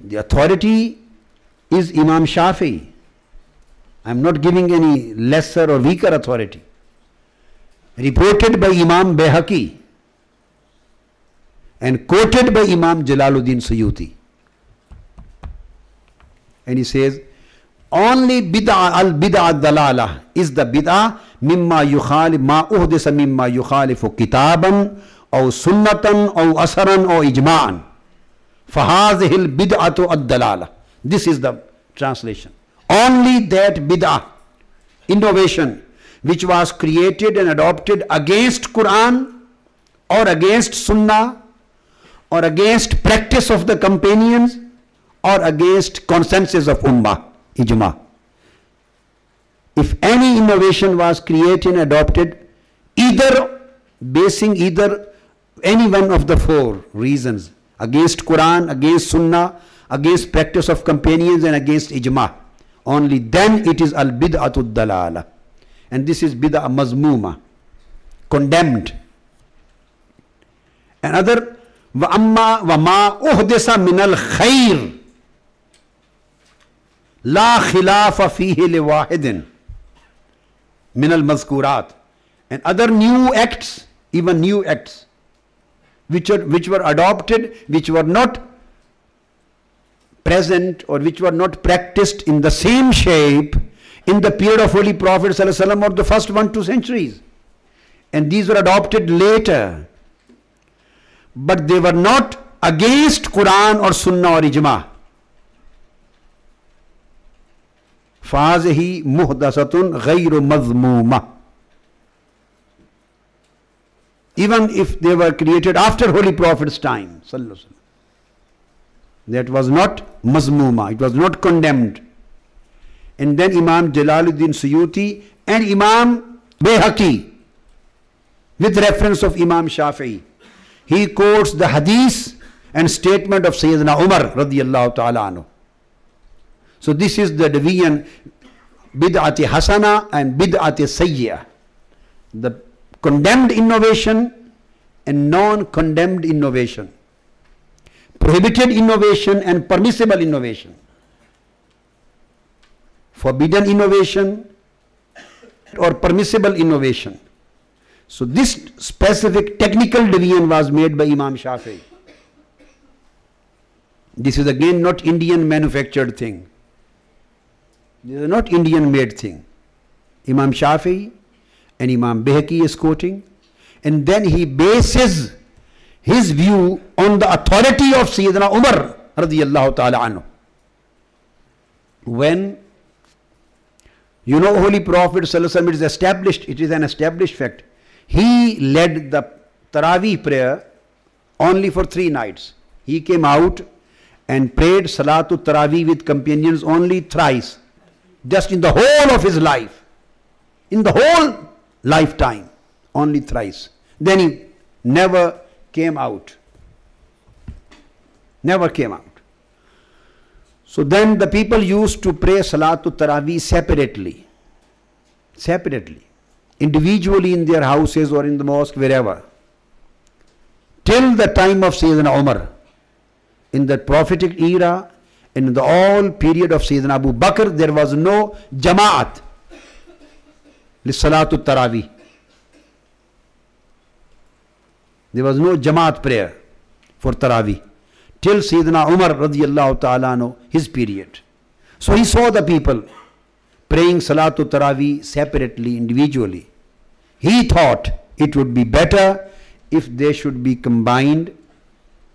The authority is Imam Shafi. I am not giving any lesser or weaker authority. Reported by Imam Behaki and quoted by Imam Jalaluddin Suyuti. And he says, only bid'ah al bid'ah dalala is the bid'ah mimma yukhalif ma uhdisa mimma yukhalifu kitaban or sunnatan or asaran or ijma'an. Fahazihil bid'atu ad dalala. This is the translation. Only that bid'ah, innovation, which was created and adopted against Quran or against Sunnah or against practice of the companions or against consensus of Ummah, ijma. If any innovation was created and adopted, either basing either any one of the four reasons against Quran, against Sunnah, against practice of companions and against ijma, only then it is al bid'atud dalala. And this is bid'ah mazmuma, condemned. Another وَأَمَّا وَمَا أُحْدِثَ مِنَ الْخَيْرِ لا خلاف فيه لواحد من المذكورات and other new acts even new acts which, which were adopted, which were not present or which were not practiced in the same shape in the period of Holy Prophet ﷺ or the first one, two centuries. And these were adopted later. But they were not against Quran or Sunnah or Ijma. فَازِهِ مُحْدَثَةٌ غَيْرُ مَذْمُومَةٌ even if they were created after Holy Prophet's time. That was not mazmuma, it was not condemned. And then Imam Jalaluddin Suyuti and Imam Bayhaqi, with reference of Imam Shafi'i, he quotes the hadith and statement of Sayyidina Umar radiallahu ta'ala anhu. So this is the division bid'ati hasana and bid'ati sayyah. The condemned innovation and non-condemned innovation. Prohibited innovation and permissible innovation. Forbidden innovation or permissible innovation. So this specific technical division was made by Imam Shafi. This is again not Indian manufactured thing. This is not Indian made thing. Imam Shafi and Imam Bayhaqi is quoting, and then he bases his view on the authority of Sayyidina Umar radiallahu ta'ala anhu. When you know Holy Prophet it is established, it is an established fact. He led the Taraweeh prayer only for three nights. He came out and prayed Salatul Taraweeh with companions only thrice just in the whole of his life, in the whole lifetime, only thrice. Then he never came out. Never came out. So then the people used to pray Salatul Taraweeh separately. Separately. Individually in their houses or in the mosque, wherever. Till the time of Sayyidina Umar. In the prophetic era, in the all period of Sayyidina Abu Bakr, there was no Jama'at. Lissalatul Taraweeh. There was no Jamaat prayer for Taraweeh. Till Sayyidina Umar radiallahu ta'ala his period. So he saw the people praying Salatul Taraweeh separately, individually. He thought it would be better if they should be combined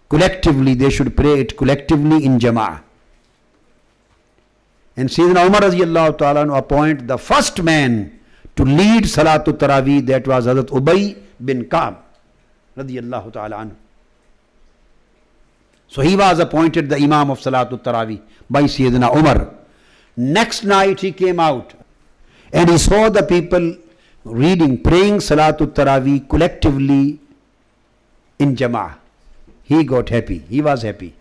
collectively, they should pray it collectively in Jama'ah. And Sayyidina Umar radiallahu ta'ala appoint the first man to lead Salatul Taraweeh that was Hazrat Ubay bin Ka'b radiallahu ta'ala anhu. So he was appointed the Imam of Salatul Taraweeh by Sayyidina Umar. Next night he came out and he saw the people reading, praying Salatul Taraweeh collectively in Jama'ah. He got happy. He was happy.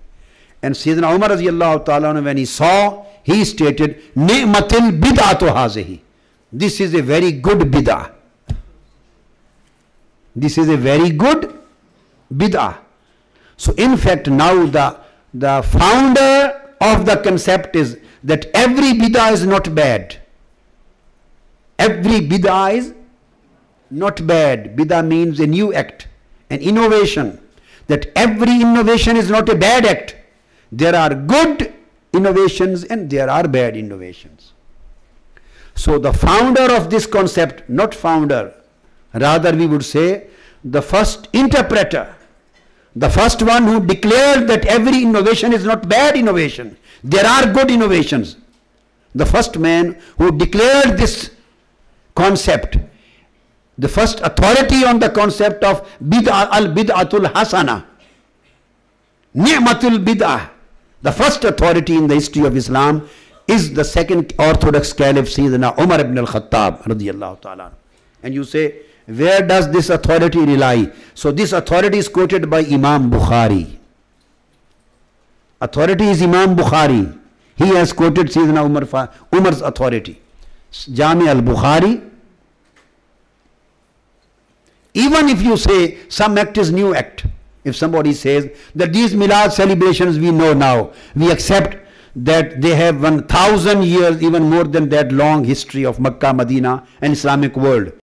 And Sayyidina Umar radiallahu ta'ala when he saw he stated, Ni'matil bid'atu. This is a very good bid'ah. This is a very good bid'ah. So in fact now the the founder of the concept is that every bid'ah is not bad. Every bid'ah is not bad. Bid'ah means a new act, an innovation. That every innovation is not a bad act. There are good innovations and there are bad innovations. So the founder of this concept, not founder, rather we would say the first interpreter, the first one who declared that every innovation is not bad innovation. There are good innovations. The first man who declared this concept, the first authority on the concept of bid'ah al-bid'atul hasana, ni'matul bid'ah, the first authority in the history of Islam is the second orthodox caliph Sayyidina Umar ibn al-Khattab. And you say, where does this authority rely? So this authority is quoted by Imam Bukhari. Authority is Imam Bukhari. He has quoted Sayyidina Umar, Umar's authority. Jami al-Bukhari. Even if you say some act is new act, if somebody says that these Milad celebrations we know now, we accept that they have 1000 years, even more than that long history of Makkah, Medina and Islamic world.